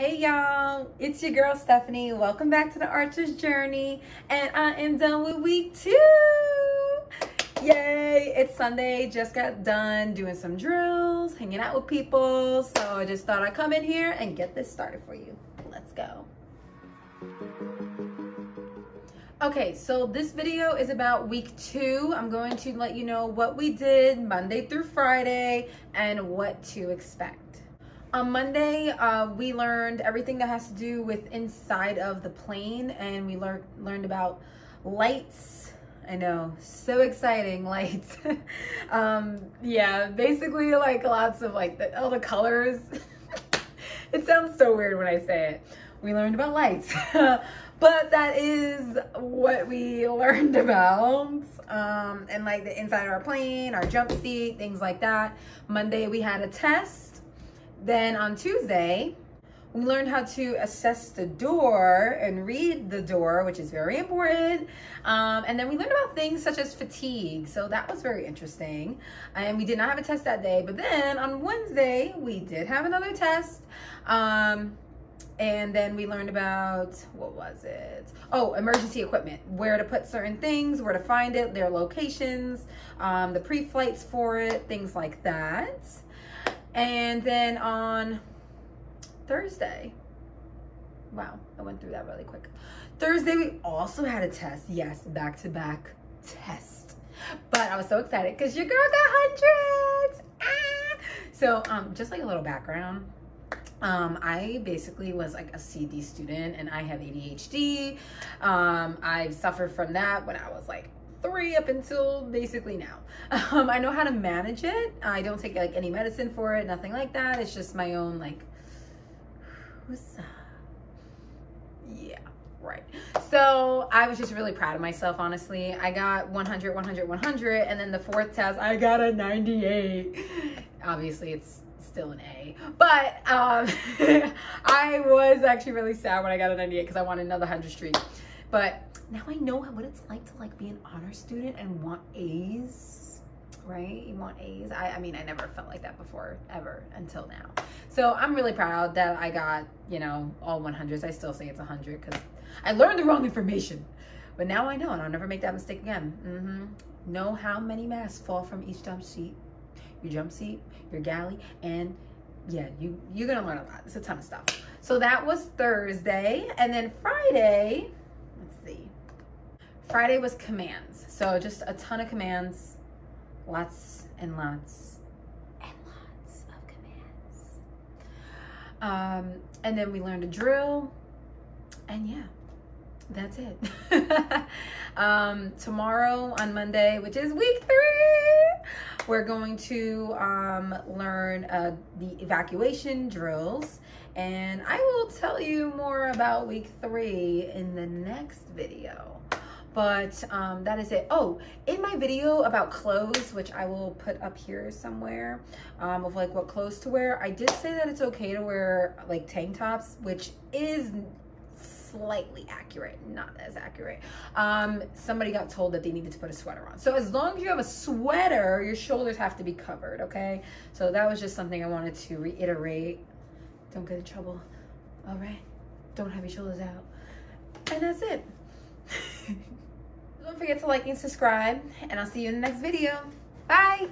Hey y'all, it's your girl Stephanie. Welcome back to the Archer's Journey, and I am done with week two. Yay, it's Sunday, just got done doing some drills, hanging out with people, so I just thought I'd come in here and get this started for you. Let's go. Okay, so this video is about week two. I'm going to let you know what we did Monday through Friday and what to expect. On Monday, uh, we learned everything that has to do with inside of the plane and we learned learned about lights. I know, so exciting, lights. um, yeah, basically like lots of like the, all the colors. it sounds so weird when I say it. We learned about lights, but that is what we learned about. Um, and like the inside of our plane, our jump seat, things like that. Monday we had a test then on Tuesday, we learned how to assess the door and read the door, which is very important. Um, and then we learned about things such as fatigue. So that was very interesting. And we did not have a test that day. But then on Wednesday, we did have another test. Um, and then we learned about, what was it? Oh, emergency equipment, where to put certain things, where to find it, their locations, um, the pre-flights for it, things like that. And then on Thursday, wow, I went through that really quick. Thursday, we also had a test. Yes, back to back test. But I was so excited because your girl got hundreds. Ah! So, um, just like a little background, um, I basically was like a CD student and I have ADHD. Um, I've suffered from that when I was like three up until basically now. Um, I know how to manage it. I don't take like any medicine for it, nothing like that. It's just my own like, yeah, right. So I was just really proud of myself, honestly. I got 100, 100, 100, and then the fourth test, I got a 98. Obviously, it's still an A. But um, I was actually really sad when I got a 98 because I wanted another 100 streak. But now I know what it's like to like be an honor student and want A's, right? You want A's. I, I mean, I never felt like that before, ever, until now. So I'm really proud that I got, you know, all 100s. I still say it's 100 because I learned the wrong information. But now I know, and I'll never make that mistake again. Mm-hmm. Know how many masks fall from each jump seat, your jump seat, your galley, and yeah, you, you're gonna learn a lot. It's a ton of stuff. So that was Thursday. And then Friday, Friday was commands. So just a ton of commands, lots and lots and lots of commands. Um, and then we learned a drill and yeah, that's it. um, tomorrow on Monday, which is week three, we're going to um, learn uh, the evacuation drills and I will tell you more about week three in the next video but um, that is it. Oh, in my video about clothes, which I will put up here somewhere, um, of like what clothes to wear, I did say that it's okay to wear like tank tops, which is slightly accurate, not as accurate. Um, somebody got told that they needed to put a sweater on. So as long as you have a sweater, your shoulders have to be covered, okay? So that was just something I wanted to reiterate. Don't get in trouble, all right? Don't have your shoulders out. And that's it. Don't forget to like and subscribe, and I'll see you in the next video. Bye!